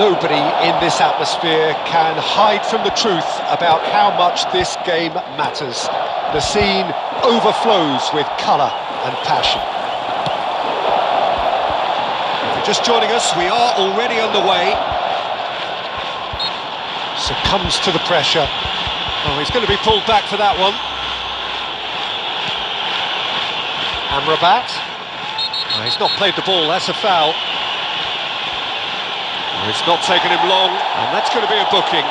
Nobody in this atmosphere can hide from the truth about how much this game matters. The scene overflows with colour and passion. If you're just joining us, we are already underway. Succumbs to the pressure. Oh, he's going to be pulled back for that one. Amrabat. Oh, he's not played the ball, that's a foul. It's not taken him long, and that's going to be a booking.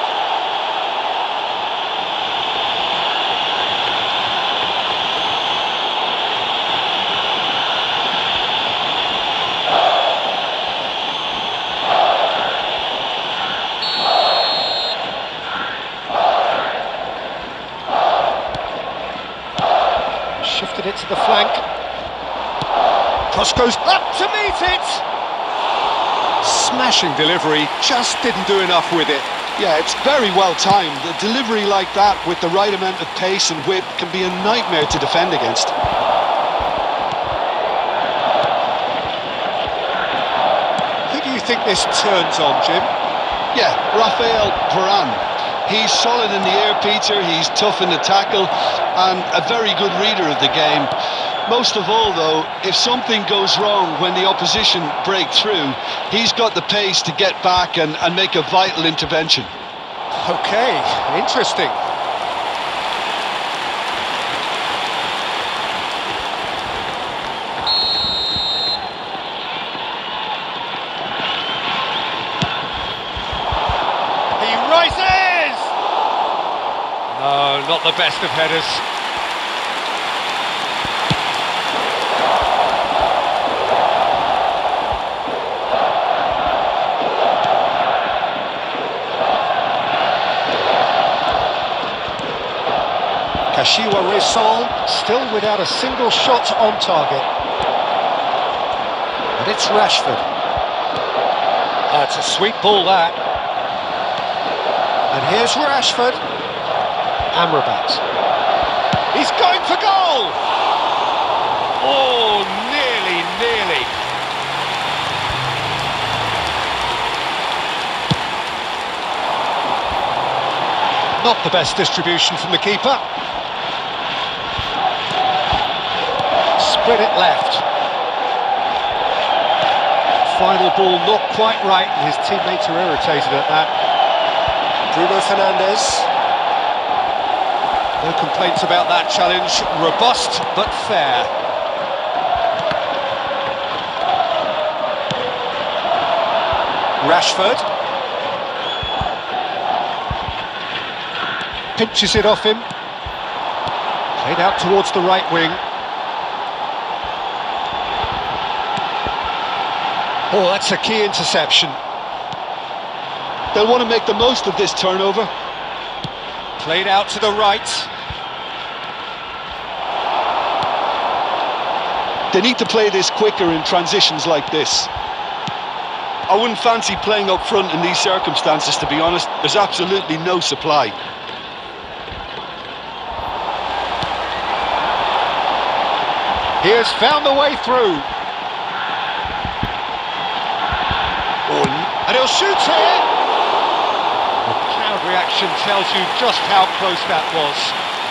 Shifted it to the flank. Cross goes up to meet it! Smashing delivery, just didn't do enough with it. Yeah, it's very well timed. A delivery like that with the right amount of pace and whip can be a nightmare to defend against. Who do you think this turns on, Jim? Yeah, Rafael Varane. He's solid in the air, Peter. He's tough in the tackle and a very good reader of the game. Most of all, though, if something goes wrong when the opposition break through, he's got the pace to get back and, and make a vital intervention. Okay, interesting. He rises! No, not the best of headers. Kashiwa Reysol still without a single shot on target. And it's Rashford. That's a sweet ball, that. And here's Rashford. Amrabat. He's going for goal! Oh, nearly, nearly. Not the best distribution from the keeper. Spread it left. Final ball not quite right, and his teammates are irritated at that. Bruno Fernandes. No complaints about that challenge. Robust but fair. Rashford. Pinches it off him. Played out towards the right wing. Oh, that's a key interception. They'll want to make the most of this turnover. Played out to the right. They need to play this quicker in transitions like this. I wouldn't fancy playing up front in these circumstances, to be honest. There's absolutely no supply. He has found the way through. Oh, and he'll shoot here. The crowd reaction tells you just how close that was.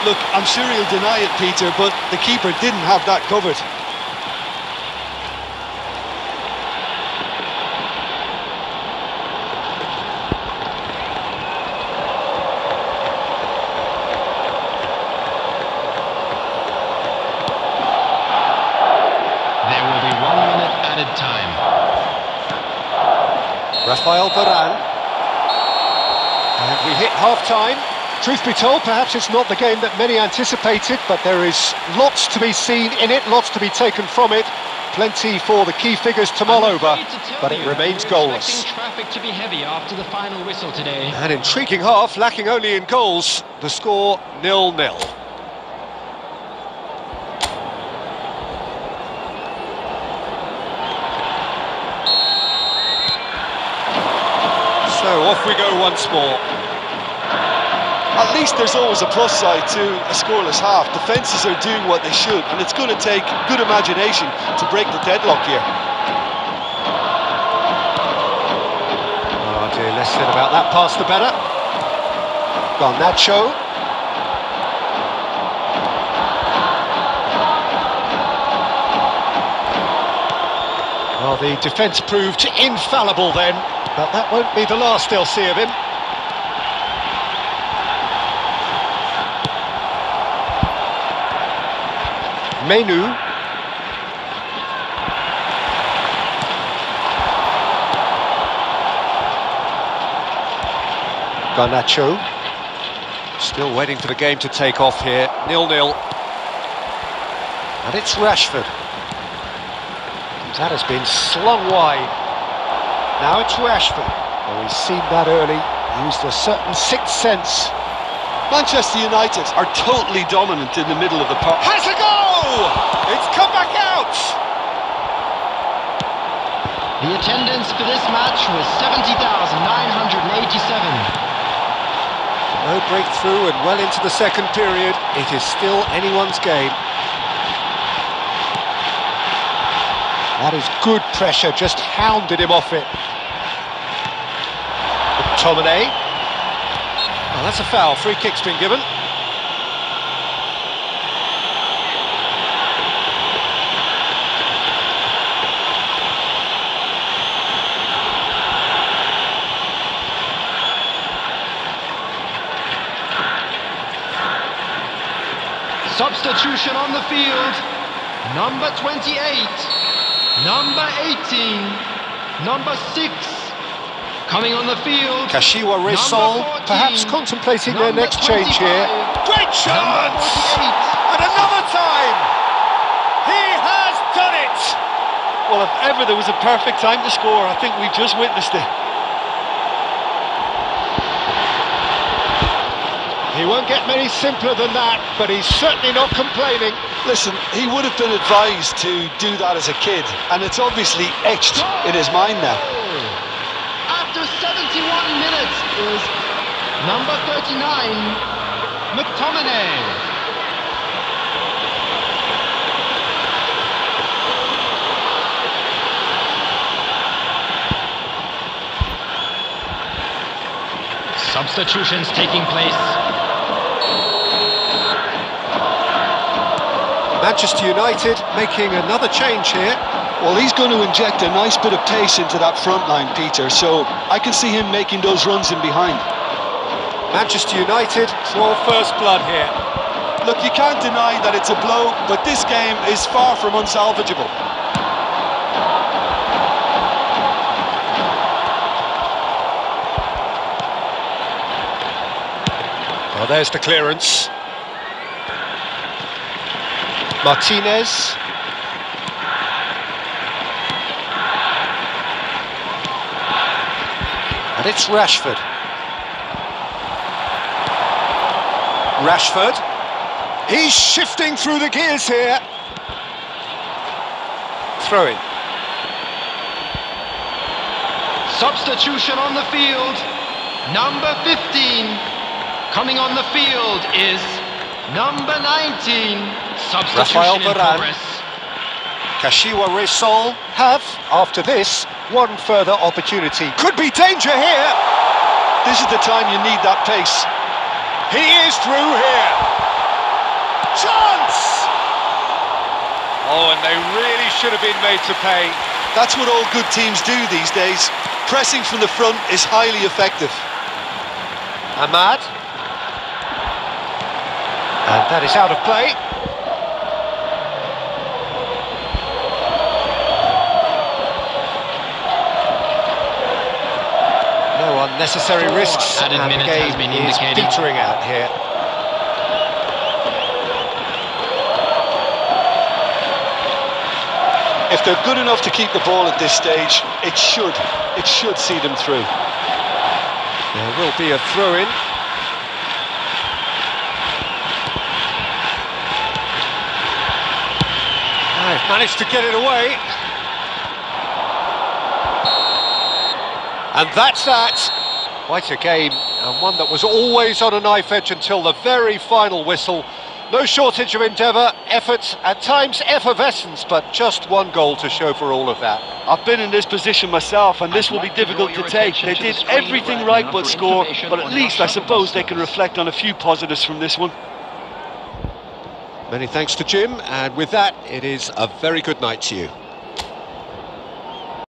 Look, I'm sure he'll deny it, Peter, but the keeper didn't have that covered. There will be one minute added time. Rafael Varane. And we hit half-time. Truth be told, perhaps it's not the game that many anticipated, but there is lots to be seen in it, lots to be taken from it. Plenty for the key figures to mull over, but it remains goalless. expect to be heavy after the final whistle today. An intriguing half, lacking only in goals. The score nil-nil. So off we go once more. At least there's always a plus side to a scoreless half. Defences are doing what they should, and it's going to take good imagination to break the deadlock here. Oh dear, less said about that pass the better. Garnacho. Well, the defence proved infallible then, but that won't be the last they'll see of him. Mainoo. Garnacho. Still waiting for the game to take off here. Nil-nil. And it's Rashford. That has been slung wide. Now it's Rashford. Oh, he's seen that early. Used a certain sixth sense. Manchester United are totally dominant in the middle of the park. Has a goal! It's come back out! The attendance for this match was 70,987. No breakthrough and well into the second period. It is still anyone's game. That is good pressure, just hounded him off it. McTominay. Oh, that's a foul. Free kick's been given. Substitution on the field. Number 28. Number 18. Number 6. Coming on the field. Kashiwa Number Reysol, 14. perhaps contemplating their Number next change here. Great chance! And another time! He has done it! Well, if ever there was a perfect time to score, I think we've just witnessed it. He won't get many simpler than that, but he's certainly not complaining. Listen, he would have been advised to do that as a kid, and it's obviously etched in his mind now. After 71 minutes is number 39, McTominay. Substitutions taking place. Manchester United making another change here. Well, he's going to inject a nice bit of pace into that front line, Peter, so I can see him making those runs in behind. Manchester United draw first blood here. Look, you can't deny that it's a blow, but this game is far from unsalvageable. Oh, there's the clearance. Martinez. And it's Rashford. Rashford. He's shifting through the gears here. Throw in. Substitution on the field. Number 15. Coming on the field is number 19. Substitution Rafael Varane. progress. Kashiwa Reysol have, after this, one further opportunity. Could be danger here. This is the time you need that pace. He is through here. Chance! Oh, and they really should have been made to pay. That's what all good teams do these days. Pressing from the front is highly effective. Amad. And that is out of play. Unnecessary risks. Added and the minute has game been is indicated. petering out here. If they're good enough to keep the ball at this stage, it should, it should see them through. There will be a throw-in. Ah, they've managed to get it away. And that's that. Quite a game, and one that was always on a knife edge until the very final whistle. No shortage of endeavour, efforts, at times effervescence, but just one goal to show for all of that. I've been in this position myself, and this will be difficult to take. They did everything right but score, but at least I suppose they can reflect on a few positives from this one. Many thanks to Jim, and with that, it is a very good night to you.